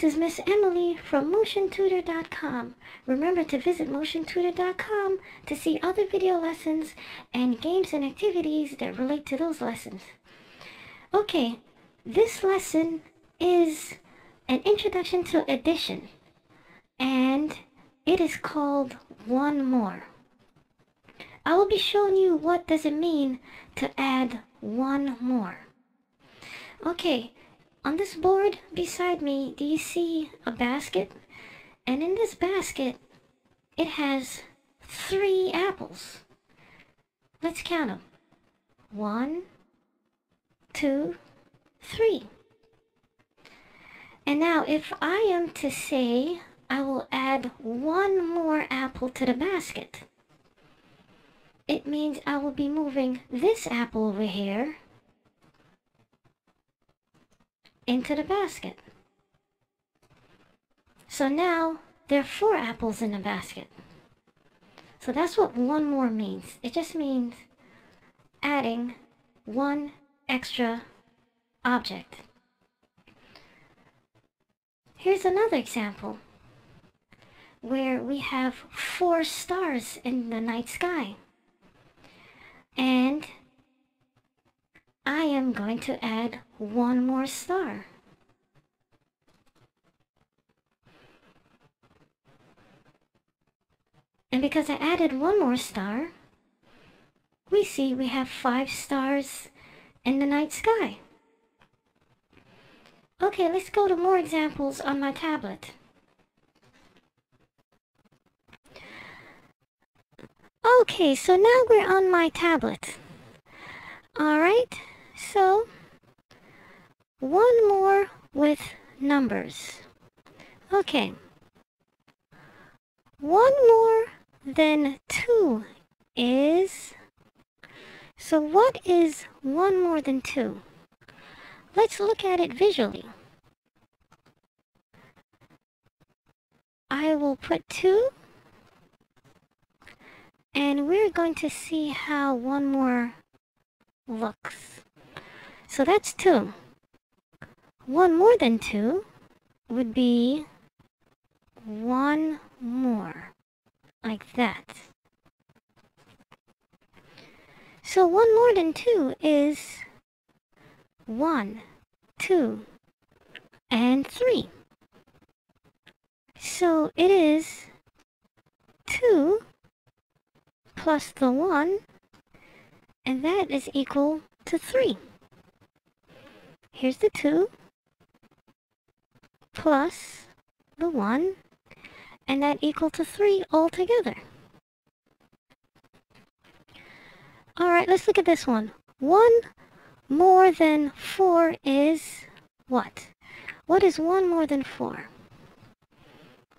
this is Miss Emily from MotionTutor.com. Remember to visit MotionTutor.com to see other video lessons and games and activities that relate to those lessons. Okay, this lesson is an introduction to addition and it is called One More. I will be showing you what does it mean to add one more. Okay, on this board beside me, do you see a basket? And in this basket, it has three apples. Let's count them. One, two, three. And now if I am to say I will add one more apple to the basket, it means I will be moving this apple over here into the basket. So now there are four apples in the basket. So that's what one more means. It just means adding one extra object. Here's another example where we have four stars in the night sky. And I am going to add one more star. And because I added one more star, we see we have five stars in the night sky. Okay, let's go to more examples on my tablet. Okay, so now we're on my tablet. Alright, so one more with numbers. Okay. One more than two is... So what is one more than two? Let's look at it visually. I will put two and we're going to see how one more looks. So that's two. One more than two would be one more, like that. So one more than two is one, two, and three. So it is two plus the 1, and that is equal to 3. Here's the 2 plus the 1, and that equal to 3 altogether. Alright, let's look at this one. 1 more than 4 is what? What is 1 more than 4?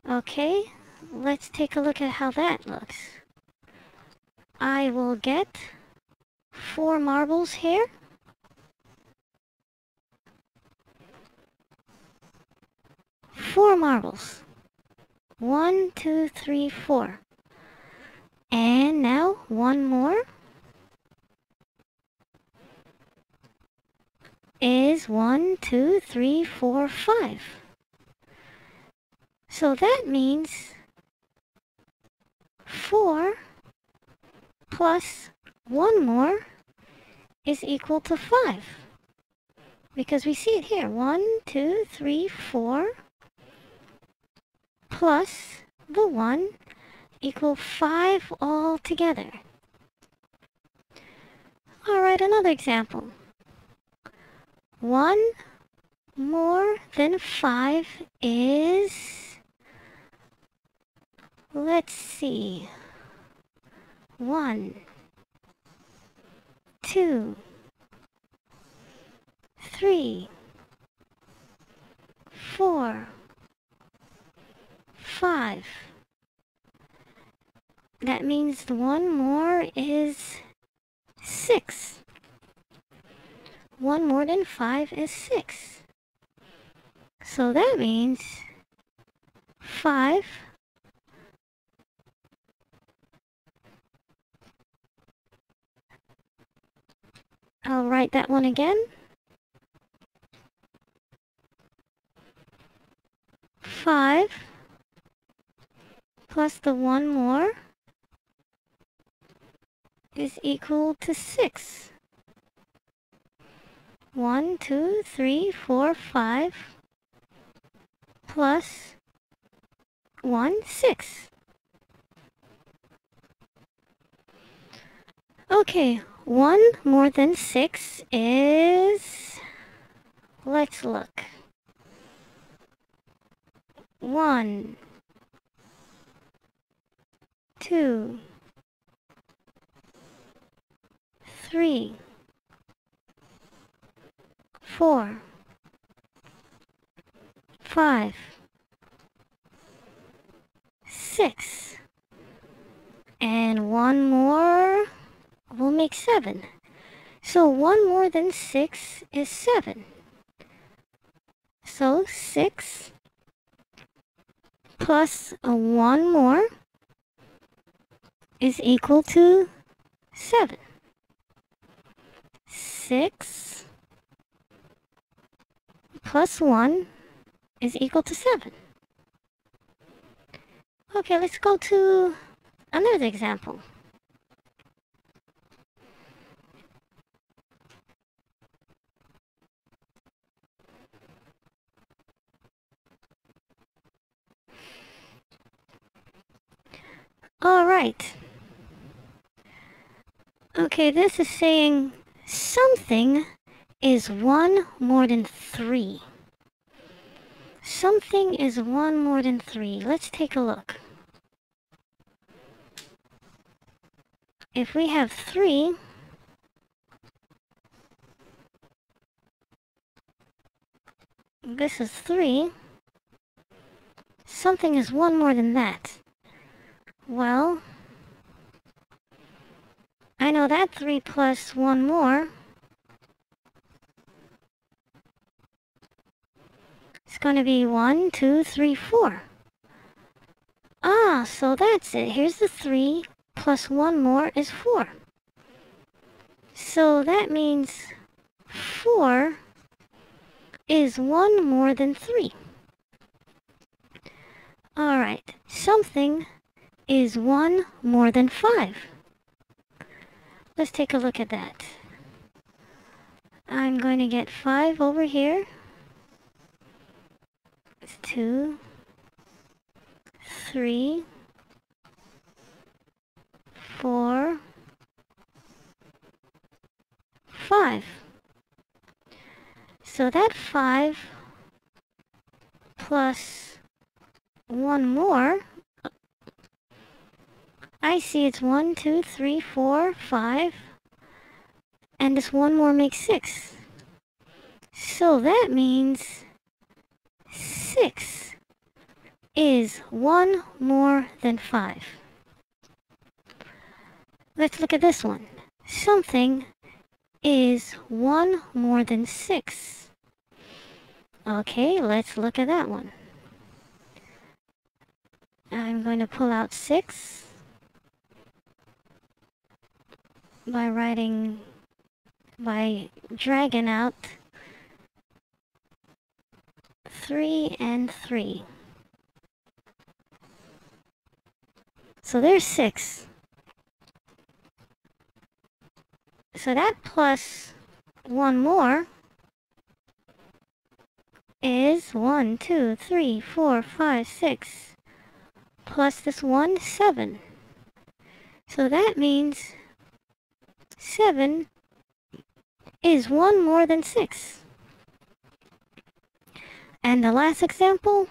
Okay, let's take a look at how that looks. I will get four marbles here. Four marbles. One, two, three, four. And now one more is one, two, three, four, five. So that means four plus one more is equal to 5. Because we see it here. One, two, three, four, plus the 1 equal 5 all together. Alright, another example. 1 more than 5 is... Let's see one, two, three, four, five. That means one more is six. One more than five is six. So that means five I'll write that one again. 5 plus the 1 more is equal to 6. 1, 2, 3, 4, 5 plus 1, 6. Okay, 1 more than 6 is... Let's look. 1, 2, 3, 4, 5, 6, and one more will make 7. So 1 more than 6 is 7. So 6 plus a 1 more is equal to 7. 6 plus 1 is equal to 7. Okay, let's go to another example. All right. Okay, this is saying something is 1 more than 3. Something is 1 more than 3. Let's take a look. If we have 3, this is 3, something is 1 more than that. Well, I know that 3 plus 1 more is going to be 1, 2, 3, 4. Ah, so that's it. Here's the 3 plus 1 more is 4. So that means 4 is 1 more than 3. Alright, something is 1 more than 5? Let's take a look at that. I'm going to get 5 over here. It's 2, 3, 4, 5. So that 5 plus 1 more I see it's one, two, three, four, five, and this one more makes six. So that means six is one more than five. Let's look at this one. Something is one more than six. Okay, let's look at that one. I'm going to pull out six. By writing, by dragging out 3 and 3. So there's 6. So that plus 1 more is 1, 2, 3, 4, 5, 6. Plus this 1, 7. So that means 7 is 1 more than 6. And the last example,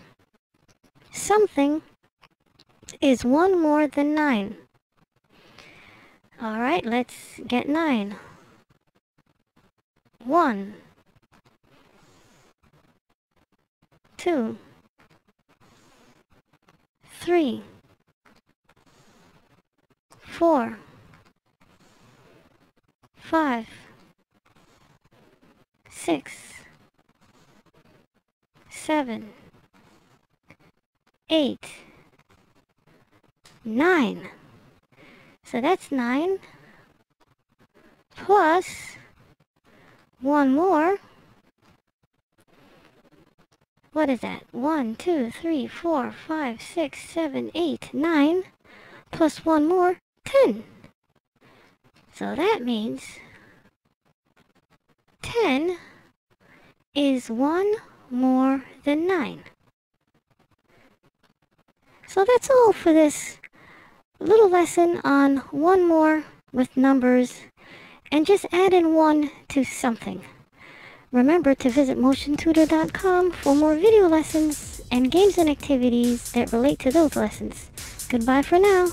something is 1 more than 9. Alright, let's get 9. 1, 2, 3, 4, five, six, seven, eight, nine. So that's nine plus one more. what is that? 1, 2, 3, 4, 5, 6, 7, 8, 9, plus one more, 10. So that means 10 is 1 more than 9. So that's all for this little lesson on one more with numbers and just add in one to something. Remember to visit motiontutor.com for more video lessons and games and activities that relate to those lessons. Goodbye for now.